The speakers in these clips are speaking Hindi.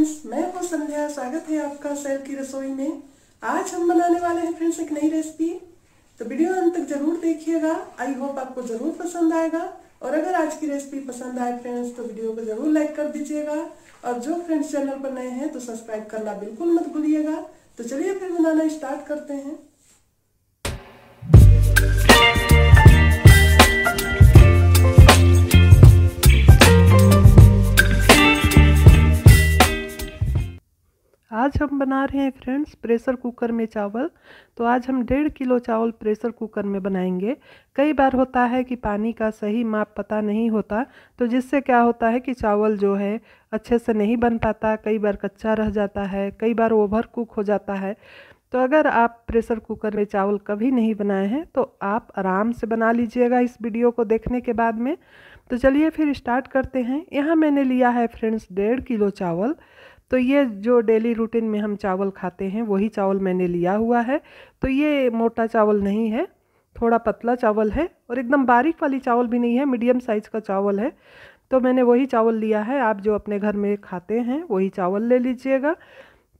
फ्रेंड्स मैं हूँ संध्या, स्वागत है आपका सेल की रसोई में। आज हम बनाने वाले हैं फ्रेंड्स एक नई रेसिपी तो वीडियो अंत तक ज़रूर देखिएगा। आई होप आपको ज़रूर पसंद आएगा। और अगर आज की रेसिपी पसंद आए फ्रेंड्स तो वीडियो को ज़रूर लाइक कर दीजिएगा। और जो फ्रेंड्स चैनल पर नए हैं तो सब्सक्राइब करना बिल्कुल मत भूलिएगा। तो चलिए फिर बनाना स्टार्ट करते हैं। आज हम बना रहे हैं फ्रेंड्स प्रेशर कुकर में चावल। तो आज हम डेढ़ किलो चावल प्रेशर कुकर में बनाएँगे। कई बार होता है कि पानी का सही माप पता नहीं होता तो जिससे क्या होता है कि चावल जो है अच्छे से नहीं बन पाता, कई बार कच्चा रह जाता है, कई बार ओवर कुक हो जाता है। तो अगर आप प्रेशर कुकर में चावल कभी नहीं बनाए हैं तो आप आराम से बना लीजिएगा इस वीडियो को देखने के बाद में। तो चलिए फिर स्टार्ट करते हैं। यहाँ मैंने लिया है फ्रेंड्स डेढ़ किलो चावल। तो ये जो डेली रूटीन में हम चावल खाते हैं, वही चावल मैंने लिया हुआ है। तो ये मोटा चावल नहीं है, थोड़ा पतला चावल है और एकदम बारीक वाली चावल भी नहीं है मीडियम साइज़ का चावल है। तो मैंने वही चावल लिया है, आप जो अपने घर में खाते हैं, वही चावल ले लीजिएगा।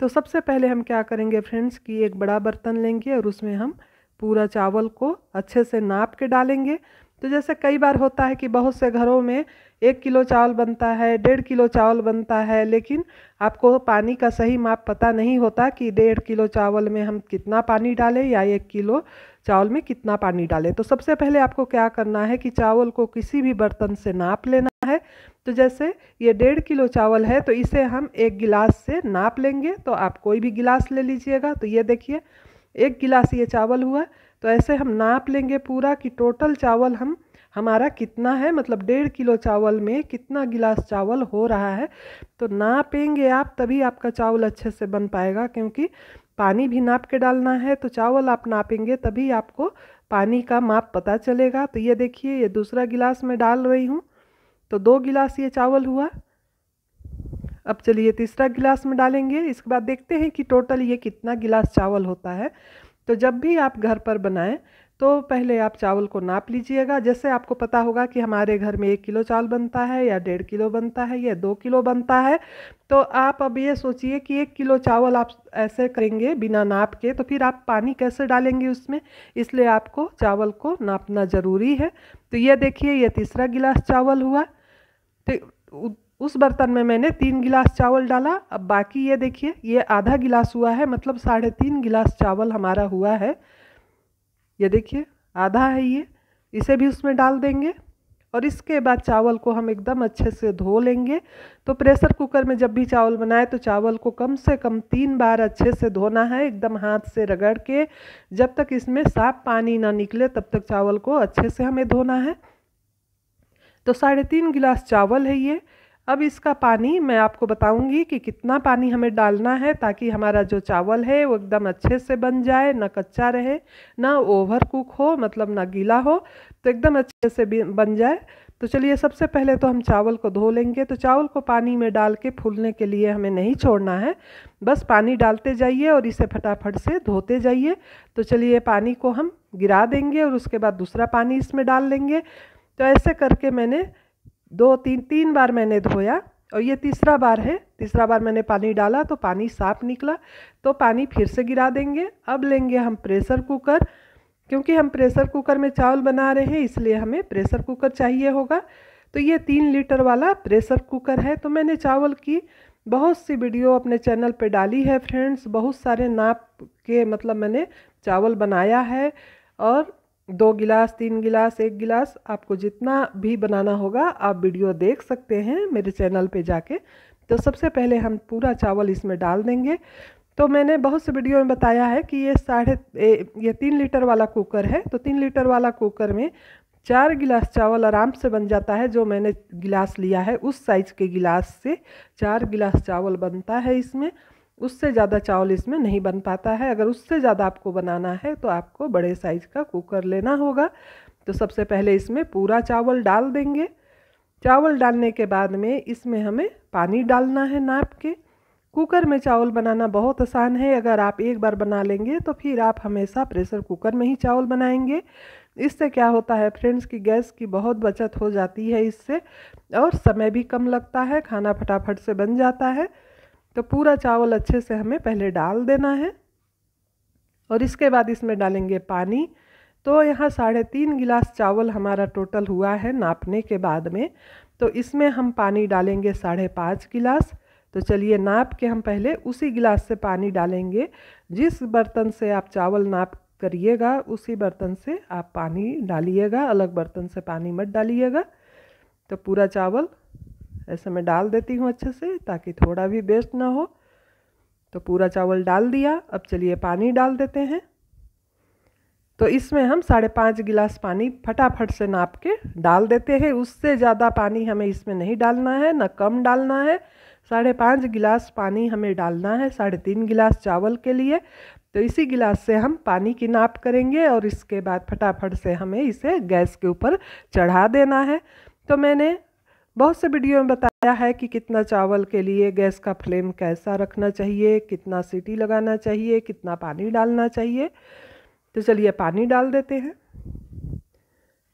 तो सबसे पहले हम क्या करेंगे फ्रेंड्स कि एक बड़ा बर्तन लेंगे और उसमें हम पूरा चावल को अच्छे से नाप के डालेंगे। तो जैसे कई बार होता है कि बहुत से घरों में एक किलो चावल बनता है, डेढ़ किलो चावल बनता है, लेकिन आपको पानी का सही माप पता नहीं होता कि डेढ़ किलो चावल में हम कितना पानी डालें या एक किलो चावल में कितना पानी डालें। तो सबसे पहले आपको क्या करना है कि चावल को किसी भी बर्तन से नाप लेना है। तो जैसे ये डेढ़ किलो चावल है तो इसे हम एक गिलास से नाप लेंगे। तो आप कोई भी गिलास ले लीजिएगा। तो ये देखिए, एक गिलास ये चावल हुआ। तो ऐसे हम नाप लेंगे पूरा कि टोटल चावल हम हमारा कितना है मतलब डेढ़ किलो चावल में कितना गिलास चावल हो रहा है तो नापेंगे आप तभी आपका चावल अच्छे से बन पाएगा, क्योंकि पानी भी नाप के डालना है तो चावल आप नापेंगे तभी आपको पानी का माप पता चलेगा। तो ये देखिए, ये दूसरा गिलास में डाल रही हूँ तो दो गिलास ये चावल हुआ। अब चलिए तीसरा गिलास में डालेंगे, इसके बाद देखते हैं कि टोटल ये कितना गिलास चावल होता है। तो जब भी आप घर पर बनाएँ तो पहले आप चावल को नाप लीजिएगा। जैसे आपको पता होगा कि हमारे घर में एक किलो चावल बनता है या डेढ़ किलो बनता है या दो किलो बनता है तो आप अब ये सोचिए कि एक किलो चावल आप ऐसे करेंगे बिना नाप के तो फिर आप पानी कैसे डालेंगे उसमें? इसलिए आपको चावल को नापना ज़रूरी है। तो ये देखिए, ये तीसरा गिलास चावल हुआ। तो उस बर्तन में मैंने तीन गिलास चावल डाला। अब बाकी ये देखिए, ये आधा गिलास हुआ है मतलब साढ़े तीन गिलास चावल हमारा हुआ है। ये देखिए, आधा है ये, इसे भी उसमें डाल देंगे और इसके बाद चावल को हम एकदम अच्छे से धो लेंगे। तो प्रेशर कुकर में जब भी चावल बनाए तो चावल को कम से कम तीन बार अच्छे से धोना है, एकदम हाथ से रगड़ के। जब तक इसमें साफ़ पानी ना निकले, तब तक चावल को अच्छे से हमें धोना है। तो साढ़े तीन गिलास चावल है ये। अब इसका पानी मैं आपको बताऊँगी कि कितना पानी हमें डालना है ताकि हमारा जो चावल है वो एकदम अच्छे से बन जाए, ना कच्चा रहे, ना ओवर कुक हो मतलब ना गीला हो तो एकदम अच्छे से बन जाए। तो चलिए सबसे पहले तो हम चावल को धो लेंगे। तो चावल को पानी में डाल के फूलने के लिए हमें नहीं छोड़ना है। बस पानी डालते जाइए और इसे फटाफट से धोते जाइए। तो चलिए पानी को हम गिरा देंगे और उसके बाद दूसरा पानी इसमें डाल लेंगे। तो ऐसे करके मैंने दो, तीन तीन बार मैंने धोया और ये तीसरा बार है। तीसरा बार मैंने पानी डाला तो पानी साफ़ निकला। तो पानी फिर से गिरा देंगे। अब लेंगे हम प्रेशर कुकर, क्योंकि हम प्रेशर कुकर में चावल बना रहे हैं, इसलिए हमें प्रेशर कुकर चाहिए होगा। तो ये तीन लीटर वाला प्रेशर कुकर है। तो मैंने चावल की बहुत सी वीडियो अपने चैनल पे डाली है, फ्रेंड्स। बहुत सारे नाप के मतलब मैंने चावल बनाया है और दो गिलास, तीन गिलास, एक गिलास आपको जितना भी बनाना होगा, आप वीडियो देख सकते हैं मेरे चैनल पे जाके। तो सबसे पहले हम पूरा चावल इसमें डाल देंगे। तो मैंने बहुत से वीडियो में बताया है कि ये साढ़े ये तीन लीटर वाला कुकर है। तो तीन लीटर वाला कुकर में चार गिलास चावल आराम से बन जाता है, जो मैंने गिलास लिया है उस साइज़ के गिलास से। चार गिलास चावल बनता है इसमें। उससे ज़्यादा चावल इसमें नहीं बन पाता है। अगर उससे ज़्यादा आपको बनाना है तो आपको बड़े साइज़ का कुकर लेना होगा। तो सबसे पहले इसमें पूरा चावल डाल देंगे। चावल डालने के बाद में इसमें हमें पानी डालना है नाप के। कुकर में चावल बनाना बहुत आसान है। अगर आप एक बार बना लेंगे तो फिर आप हमेशा प्रेशर कुकर में ही चावल बनाएँगे। इससे क्या होता है फ्रेंड्स की गैस की बहुत बचत हो जाती है इससे, और समय भी कम लगता है, खाना फटाफट से बन जाता है। तो पूरा चावल अच्छे से हमें पहले डाल देना है। और इसके बाद इसमें डालेंगे पानी। तो यहाँ साढ़े तीन गिलास चावल हमारा टोटल हुआ है नापने के बाद में। तो इसमें हम पानी डालेंगे साढ़े पाँच गिलास। तो चलिए नाप के हम पहले उसी गिलास से पानी डालेंगे। जिस बर्तन से आप चावल नाप करिएगा, उसी बर्तन से आप पानी डालिएगा, अलग बर्तन से पानी मत डालिएगा। तो पूरा चावल ऐसे मैं डाल देती हूँ अच्छे से ताकि थोड़ा भी वेस्ट ना हो। तो पूरा चावल डाल दिया। अब चलिए पानी डाल देते हैं। तो इसमें हम साढ़े पाँच गिलास पानी फटाफट से नाप के डाल देते हैं। उससे ज़्यादा पानी हमें इसमें नहीं डालना है, ना कम डालना है। साढ़े पाँच गिलास पानी हमें डालना है साढ़े तीन गिलास चावल के लिए। तो इसी गिलास से हम पानी की नाप करेंगे और इसके बाद फटाफट से हमें इसे गैस के ऊपर चढ़ा देना है। तो मैंने बहुत से वीडियो में बताया है कि कितना चावल के लिए गैस का फ्लेम कैसा रखना चाहिए, कितना सीटी लगाना चाहिए, कितना पानी डालना चाहिए। तो चलिए पानी डाल देते हैं।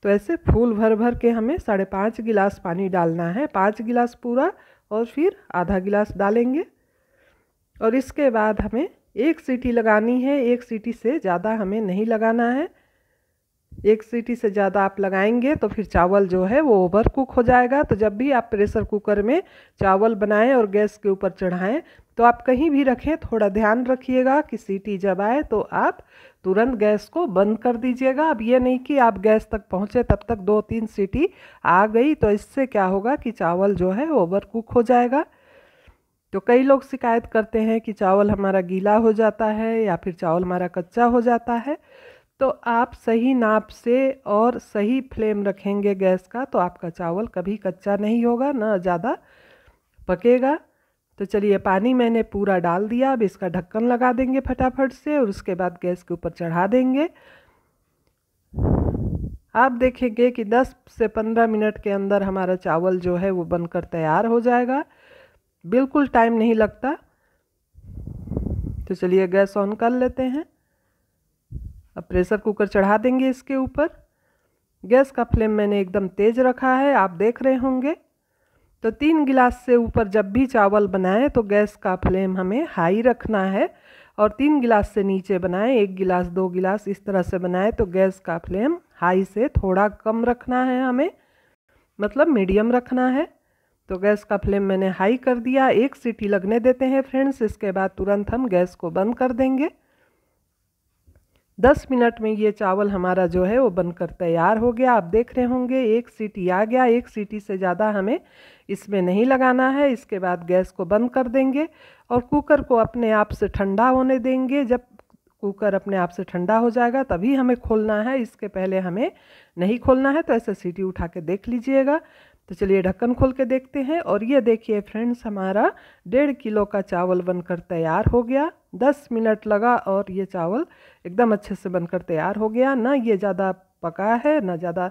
तो ऐसे फूल भर भर के हमें साढ़े पाँच गिलास पानी डालना है, पाँच गिलास पूरा और फिर आधा गिलास डालेंगे। और इसके बाद हमें एक सीटी लगानी है, एक सीटी से ज़्यादा हमें नहीं लगाना है। एक सीटी से ज़्यादा आप लगाएँगे तो फिर चावल जो है वो ओवर कुक हो जाएगा। तो जब भी आप प्रेशर कुकर में चावल बनाएँ और गैस के ऊपर चढ़ाएँ तो आप कहीं भी रखें, थोड़ा ध्यान रखिएगा कि सीटी जब आए तो आप तुरंत गैस को बंद कर दीजिएगा। अब ये नहीं कि आप गैस तक पहुँचे, तब तक दो तीन सीटी आ गई तो इससे क्या होगा कि चावल जो है ओवर कुक हो जाएगा। तो कई लोग शिकायत करते हैं कि चावल हमारा गीला हो जाता है या फिर चावल हमारा कच्चा हो जाता है। तो आप सही नाप से और सही फ्लेम रखेंगे गैस का तो आपका चावल कभी कच्चा नहीं होगा, ना ज़्यादा पकेगा। तो चलिए पानी मैंने पूरा डाल दिया, अब इसका ढक्कन लगा देंगे फटाफट से और उसके बाद गैस के ऊपर चढ़ा देंगे। आप देखेंगे कि 10 से 15 मिनट के अंदर हमारा चावल जो है वो बनकर तैयार हो जाएगा। बिल्कुल टाइम नहीं लगता। तो चलिए गैस ऑन कर लेते हैं। प्रेशर कुकर चढ़ा देंगे इसके ऊपर। गैस का फ्लेम मैंने एकदम तेज़ रखा है, आप देख रहे होंगे। तो तीन गिलास से ऊपर जब भी चावल बनाएँ तो गैस का फ्लेम हमें हाई रखना है और तीन गिलास से नीचे बनाएँ, एक गिलास, दो गिलास इस तरह से बनाएँ तो गैस का फ्लेम हाई से थोड़ा कम रखना है हमें मतलब मीडियम रखना है। तो गैस का फ्लेम मैंने हाई कर दिया, एक सीटी लगने देते हैं फ्रेंड्स, इसके बाद तुरंत हम गैस को बंद कर देंगे। दस मिनट में ये चावल हमारा जो है वो बनकर तैयार हो गया। आप देख रहे होंगे, एक सीटी आ गया, एक सीटी से ज़्यादा हमें इसमें नहीं लगाना है। इसके बाद गैस को बंद कर देंगे और कुकर को अपने आप से ठंडा होने देंगे। जब कुकर अपने आप से ठंडा हो जाएगा, तभी हमें खोलना है। इसके पहले हमें नहीं खोलना है तो ऐसे सीटी उठा के देख लीजिएगा। तो चलिए ढक्कन खोल के देखते हैं और ये देखिए फ्रेंड्स हमारा डेढ़ किलो का चावल बनकर तैयार हो गया। दस मिनट लगा और ये चावल एकदम अच्छे से बनकर तैयार हो गया। ना ये ज़्यादा पका है, ना ज़्यादा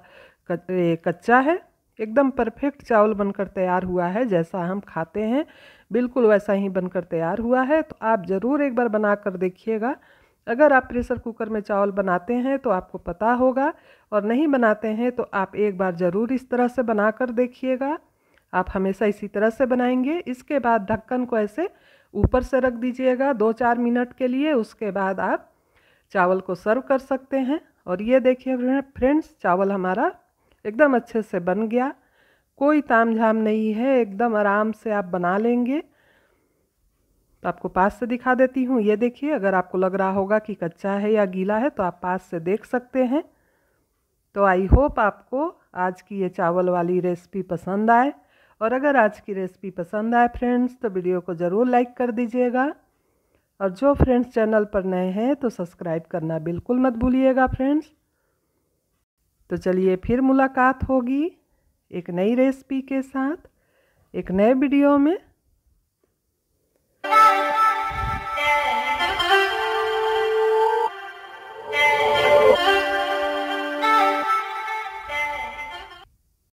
कच्चा है। एकदम परफेक्ट चावल बनकर तैयार हुआ है, जैसा हम खाते हैं। बिल्कुल वैसा ही बनकर तैयार हुआ है। तो आप ज़रूर एक बार बना कर देखिएगा। अगर आप प्रेशर कुकर में चावल बनाते हैं तो आपको पता होगा, और नहीं बनाते हैं तो आप एक बार ज़रूर इस तरह से बना कर देखिएगा। आप हमेशा इसी तरह से बनाएँगे। इसके बाद ढक्कन को ऐसे ऊपर से रख दीजिएगा दो चार मिनट के लिए। उसके बाद आप चावल को सर्व कर सकते हैं। और ये देखिए फ्रेंड्स, चावल हमारा एकदम अच्छे से बन गया। कोई ताम झाम नहीं है, एकदम आराम से आप बना लेंगे। तो आपको पास से दिखा देती हूँ। ये देखिए, अगर आपको लग रहा होगा कि कच्चा है या गीला है तो आप पास से देख सकते हैं। तो आई होप आपको आज की ये चावल वाली रेसिपी पसंद आए। और अगर आज की रेसिपी पसंद आए फ्रेंड्स तो वीडियो को ज़रूर लाइक कर दीजिएगा। और जो फ्रेंड्स चैनल पर नए हैं तो सब्सक्राइब करना बिल्कुल मत भूलिएगा फ्रेंड्स। तो चलिए फिर मुलाकात होगी एक नई रेसिपी के साथ, एक नए वीडियो में।